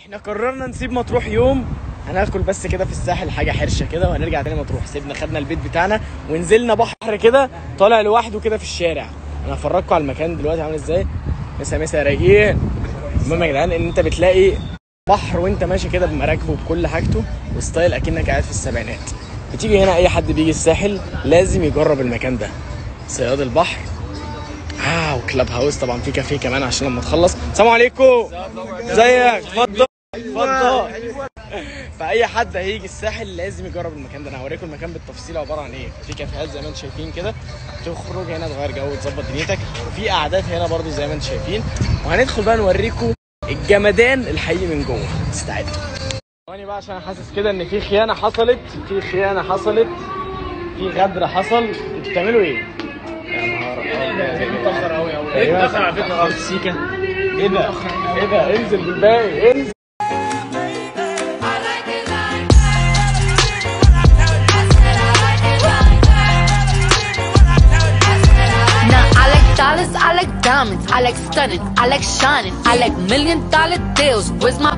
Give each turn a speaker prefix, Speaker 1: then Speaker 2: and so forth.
Speaker 1: إحنا قررنا نسيب مطروح يوم هناكل بس كده في الساحل حاجة حرشة كده وهنرجع تاني مطروح. سيبنا خدنا البيت بتاعنا ونزلنا بحر كده طالع لوحده كده في الشارع. أنا هفرجكم على المكان دلوقتي عامل إزاي. مسا مسا رايقين المهم يا جدعان إن أنت بتلاقي بحر وأنت ماشي كده بمراكبه وبكل حاجته وستايل أكنك قاعد في السبعينات. بتيجي هنا أي حد بيجي الساحل لازم يجرب المكان ده. صياد البحر. آه وكلاب هاوس طبعا في كافيه كمان عشان لما تخلص. السلام عليكم. إزيك؟ اتفضل. اتفضل فاي حد هيجي الساحل لازم يجرب المكان ده أنا هوريكم المكان بالتفصيل عباره عن إيه في كافيهات زي ما أنتم شايفين كده تخرج هنا تغير جو وتظبط دنيتك وفي قعدات هنا برضو زي ما أنتم شايفين وهندخل بقى نوريكم الجمدان الحقيقي من جوه استعدوا ثواني بقى عشان حاسس كده ان في خيانه حصلت في خيانه حصلت في غدر حصل أنتوا بتعملوا إيه؟ يا نهار ابيض متاخر قوي قوي إيه متاخر على فكره سيكا إيه ده؟ إيه ده؟ انزل بالباقي انزل
Speaker 2: dollars, I like diamonds, I like stunning, I like shining, I like million dollar deals. Where's my